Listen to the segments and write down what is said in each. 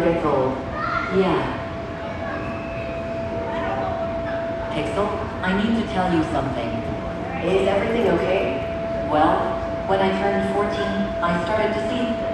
Yeah. Pixel, I need to tell you something. Is everything okay? Well, when I turned 14, I started to see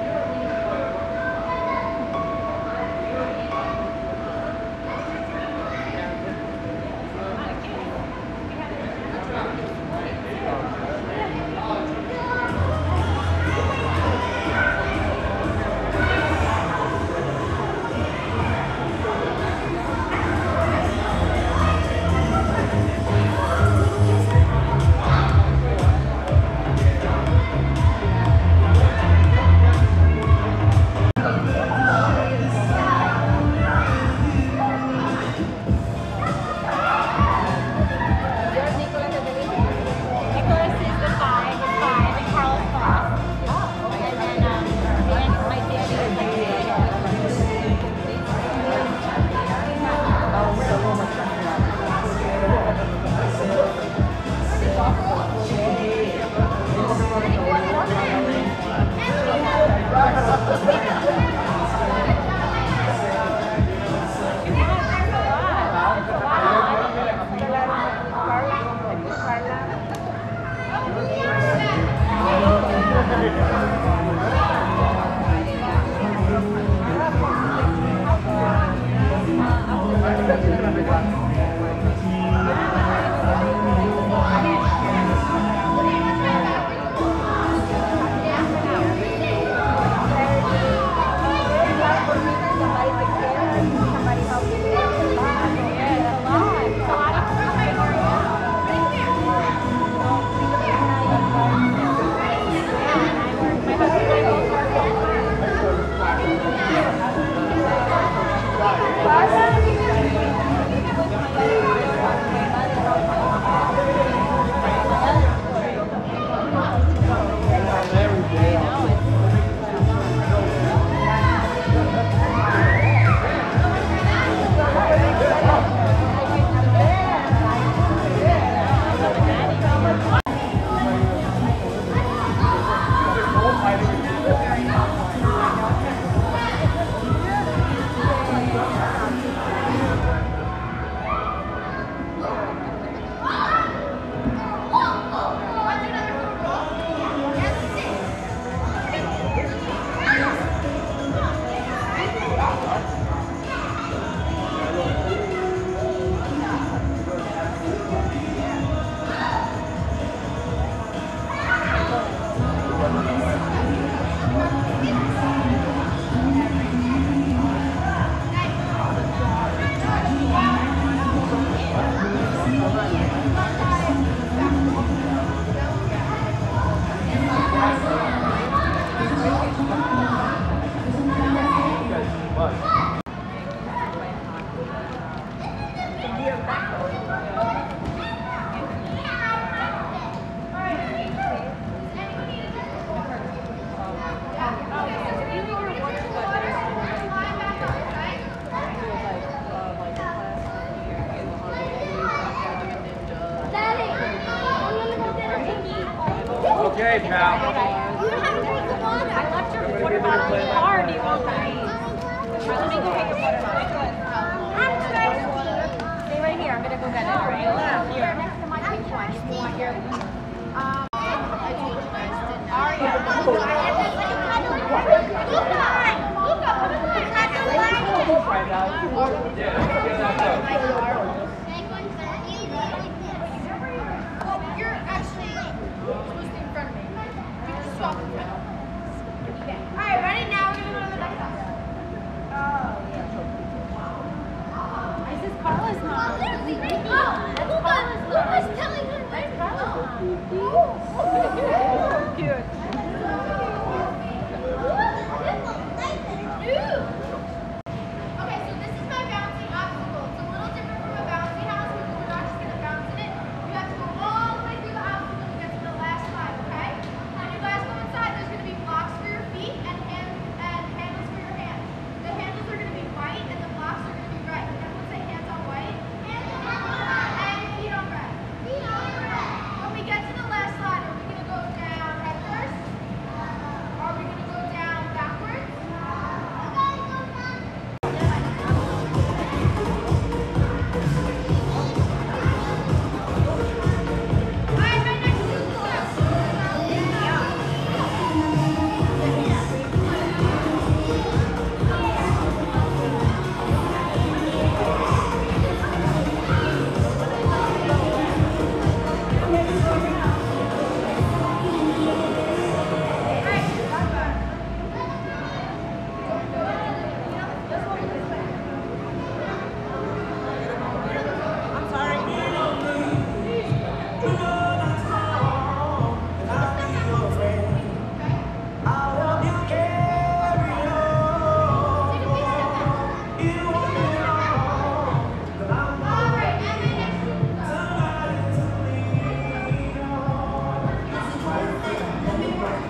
Okay, pal. I left your water bottle in the car and you won't leave. Let me go get your water bottle.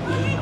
Yeah.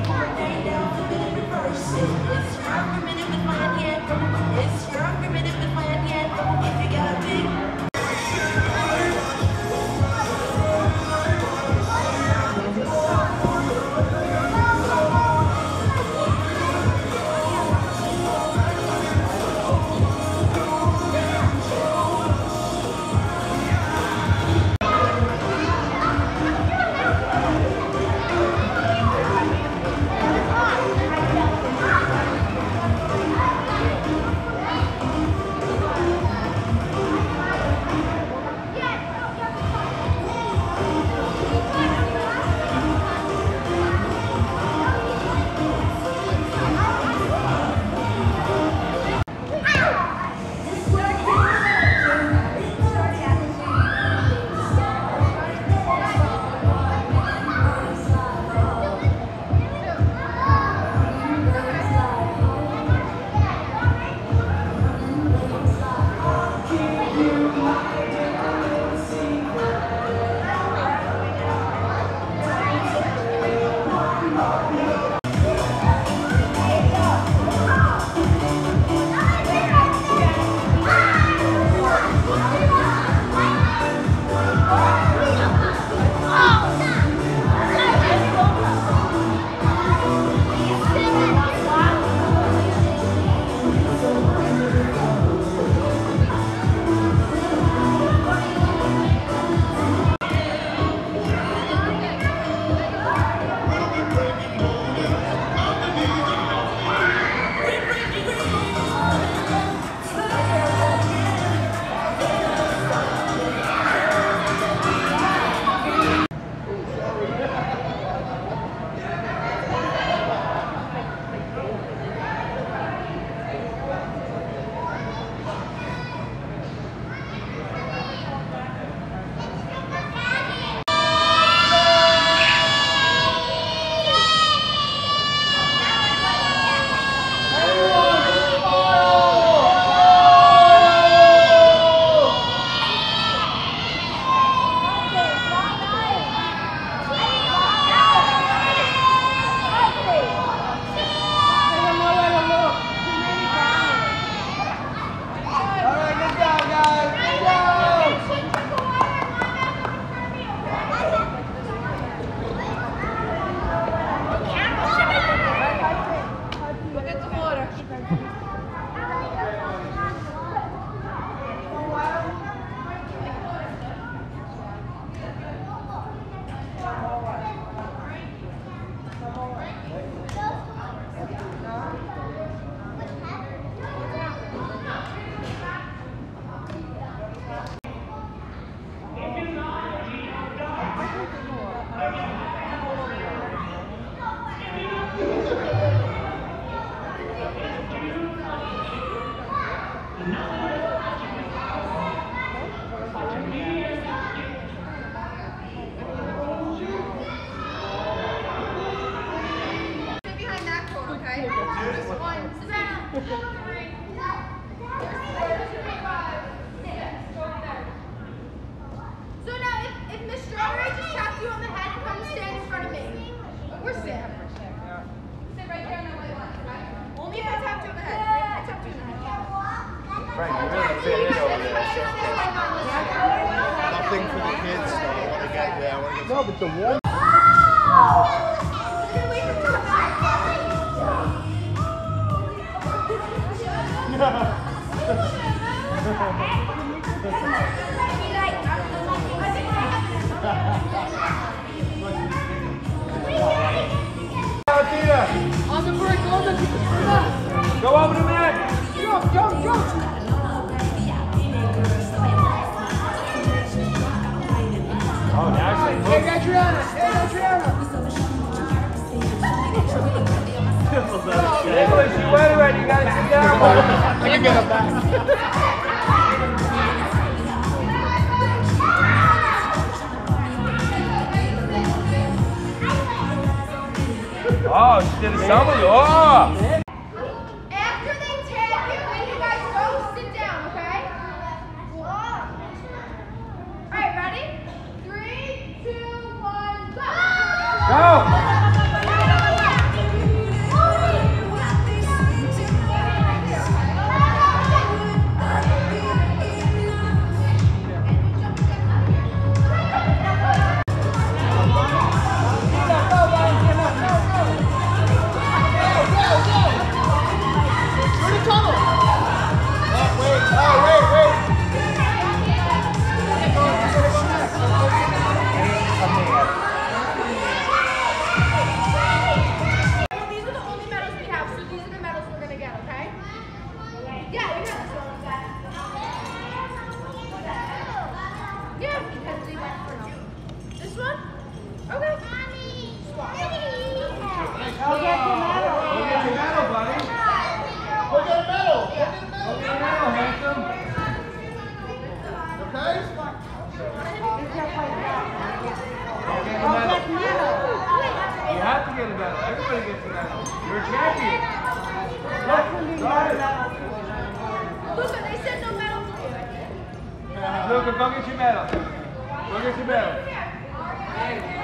Or sit. Yeah. Sit right there on the white line, right? Only if I tap to the head. Right? I tap to the head. Frank, you're really fitting in over there. Nothing for the kids, so I want to get there. No, but the one. 好吃的什么肉啊。Joga em chinela. Joga em chinela.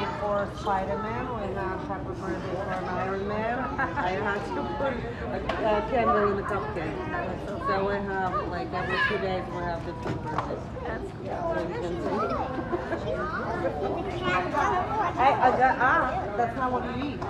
for Spider-Man Happy uh, Birthday for Iron Man. I had to put a, candle in the cupcake. So, so we have, like, every two days we have the two birthdays. That's cool. Yeah, I, I got, ah, that's not what you eat.